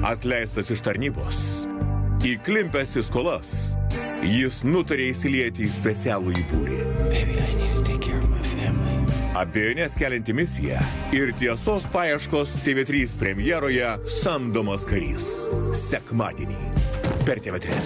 Atleistas iš tarnybos, įklimpęs į skolas, jis nutarė įsilieti į specialų įbūrį. Baby, I need to take care of my family. Abejonės kelianti misija ir tiesos paieškos TV3 premjeroje Samdomas karys. Sekmadienį per TV3.